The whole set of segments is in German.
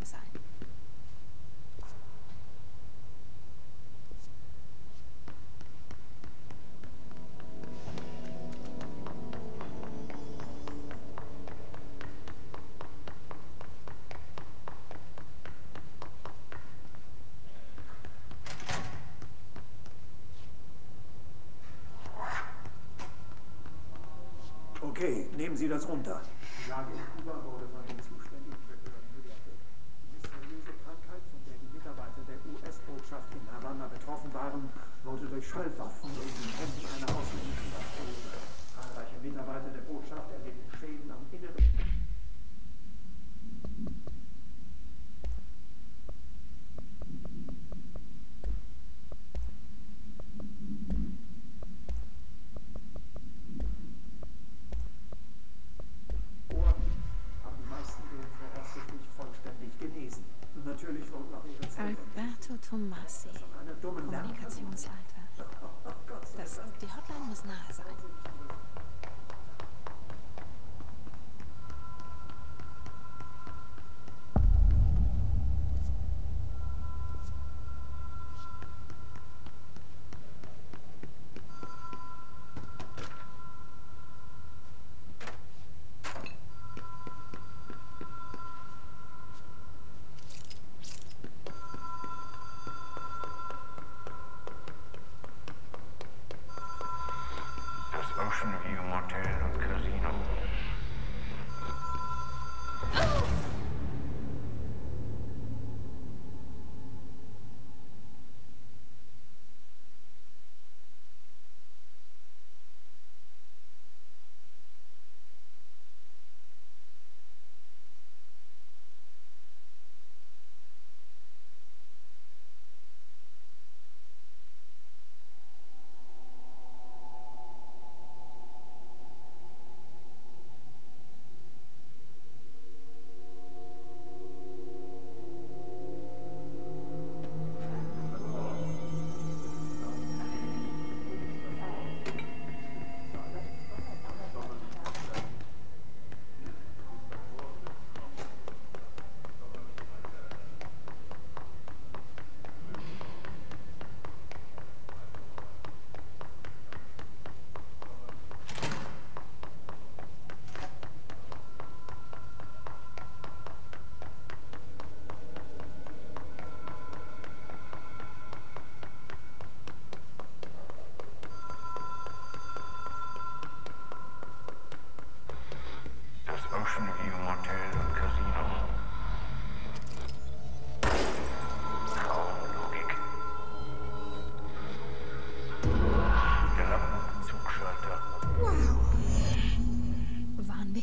Postraum sein. Okay, nehmen Sie das runter. Die Lage in Kuba wurde von den zuständigen Behörden bewertet. Die mysteriöse Krankheit, von der die Mitarbeiter der US-Botschaft in Havanna betroffen waren, wurde durch Schallwaffen in den Händen einer ausländischen Matrose. Zahlreiche Mitarbeiter der Botschaft erlebten Schäden am Inneren. Ohr haben die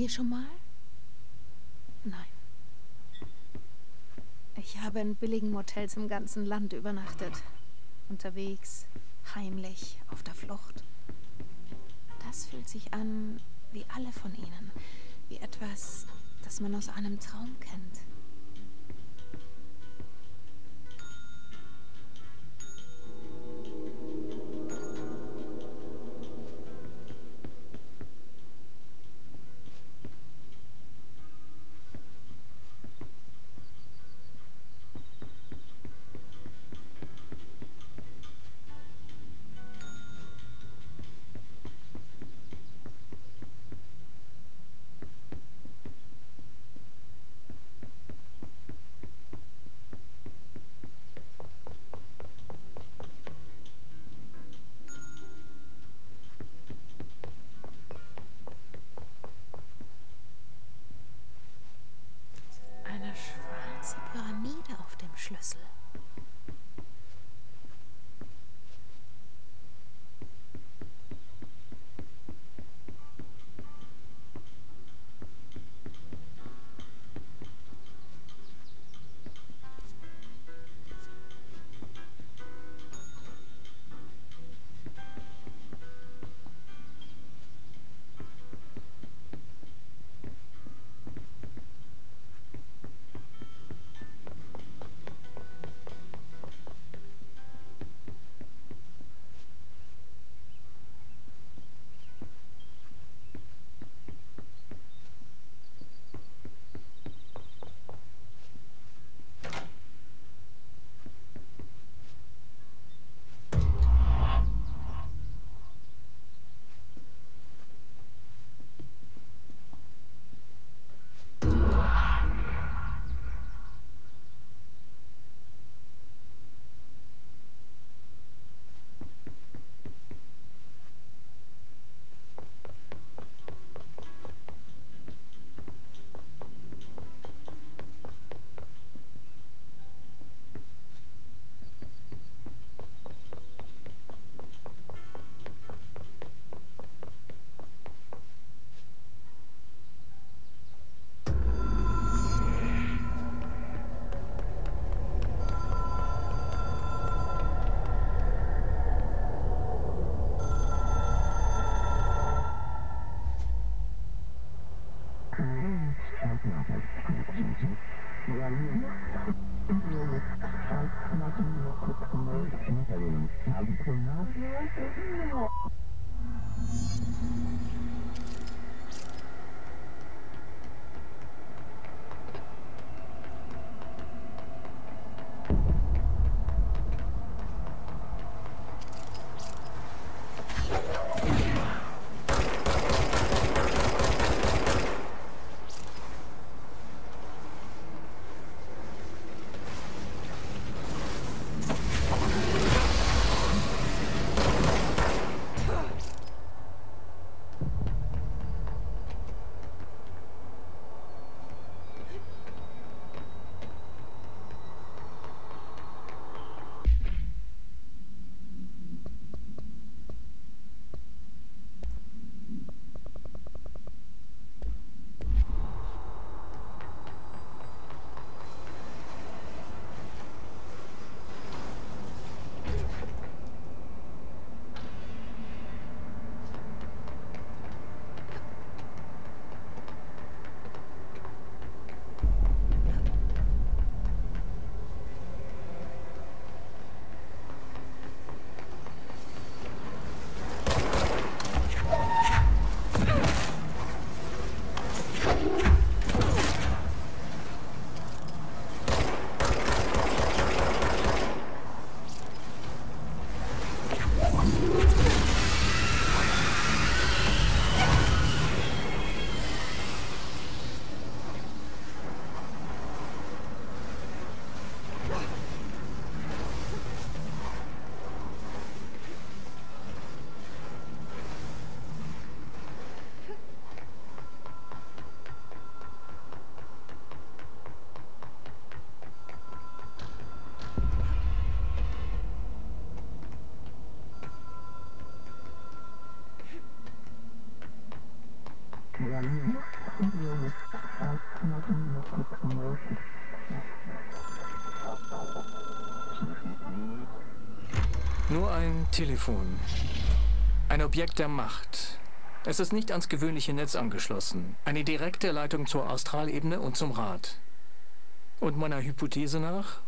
hier schon mal? Nein. Ich habe in billigen Motels im ganzen Land übernachtet. Unterwegs, heimlich, auf der Flucht. Das fühlt sich an wie alle von ihnen. Wie etwas, das man aus einem Traum kennt. Telefon. Ein Objekt der Macht. Es ist nicht ans gewöhnliche Netz angeschlossen. Eine direkte Leitung zur Astralebene und zum Rat. Und meiner Hypothese nach,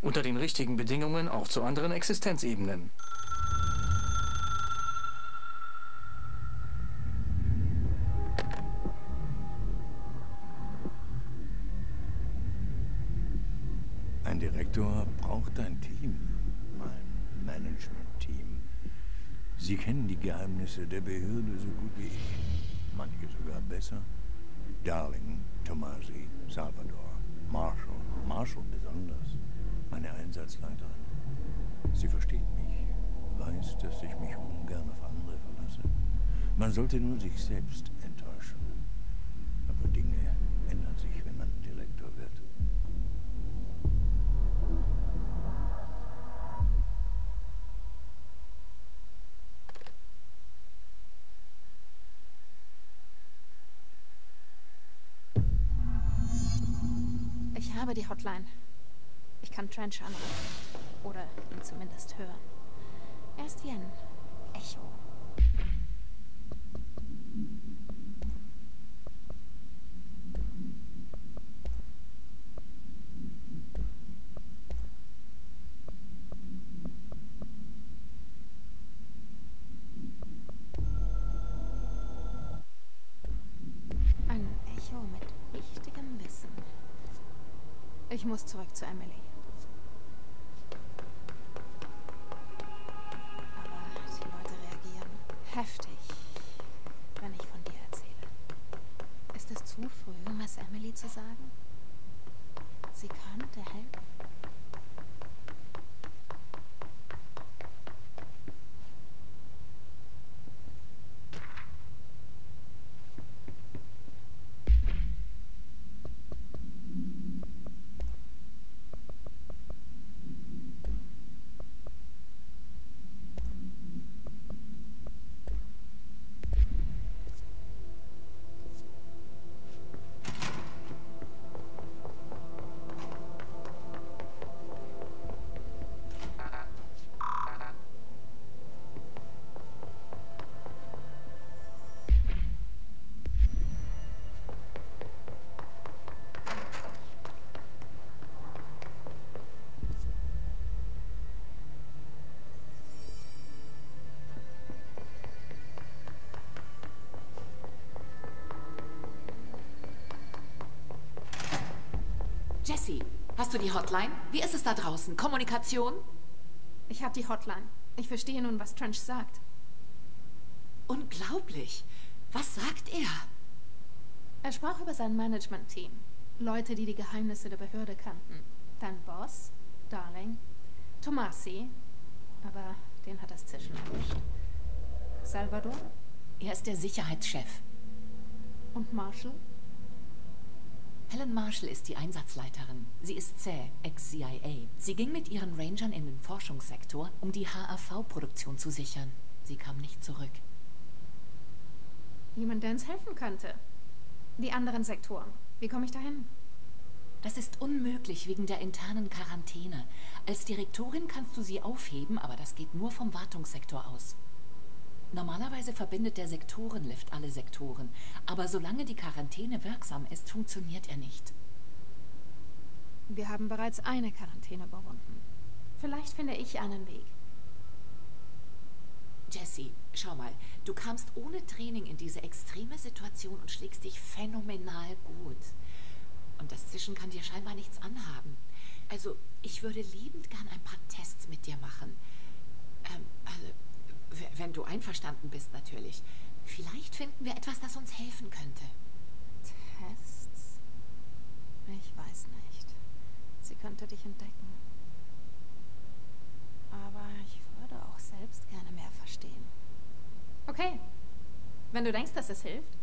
unter den richtigen Bedingungen auch zu anderen Existenzebenen. Ein Direktor braucht ein Team, ein Management-Team. Sie kennen die Geheimnisse der Behörde so gut wie ich. Manche sogar besser. Darling, Tomasi, Salvador, Marshall, Marshall besonders, meine Einsatzleiterin. Sie versteht mich, weiß, dass ich mich ungern auf andere verlasse. Man sollte nur sich selbst enttäuschen. Aber Dinge Ich habe die Hotline. Ich kann Trench anrufen. Oder ihn zumindest hören. Er ist wie ein Echo. Ein Echo mit wichtigem Wissen. Ich muss zurück zu Emily. Aber die Leute reagieren heftig, wenn ich von dir erzähle. Ist es zu früh, um es Emily zu sagen? Sie könnte helfen. Jessie, hast du die Hotline? Wie ist es da draußen? Kommunikation? Ich habe die Hotline. Ich verstehe nun, was Trench sagt. Unglaublich. Was sagt er? Er sprach über sein Management-Team. Leute, die die Geheimnisse der Behörde kannten. Dein Boss, Darling, Tomasi, aber den hat das Zischen erwischt. Salvador Er ist der Sicherheitschef. und Marshall? Helen Marshall ist die Einsatzleiterin. Sie ist zäh, ex-CIA. Sie ging mit ihren Rangern in den Forschungssektor, um die HAV-Produktion zu sichern. Sie kam nicht zurück. Jemand, der uns helfen könnte. Die anderen Sektoren. Wie komme ich dahin? Das ist unmöglich wegen der internen Quarantäne. Als Direktorin kannst du sie aufheben, aber das geht nur vom Wartungssektor aus. Normalerweise verbindet der Sektorenlift alle Sektoren, aber solange die Quarantäne wirksam ist, funktioniert er nicht. Wir haben bereits eine Quarantäne überwunden. Vielleicht finde ich einen Weg. Jessie, schau mal, du kamst ohne Training in diese extreme Situation und schlägst dich phänomenal gut. Und das Zischen kann dir scheinbar nichts anhaben. Also, ich würde liebend gern ein paar Tests mit dir machen. Ähm, also, wenn du einverstanden bist, natürlich. Vielleicht finden wir etwas, das uns helfen könnte. Tests? Ich weiß nicht. Sie könnte dich entdecken. Aber ich würde auch selbst gerne mehr verstehen. Okay. Wenn du denkst, dass es hilft.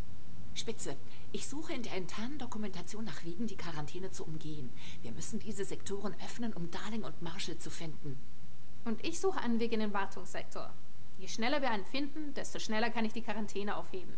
Spitze, ich suche in der internen Dokumentation nach Wegen, die Quarantäne zu umgehen. Wir müssen diese Sektoren öffnen, um Darling und Marshall zu finden. Und ich suche einen Weg in den Wartungssektor. Je schneller wir einen finden, desto schneller kann ich die Quarantäne aufheben.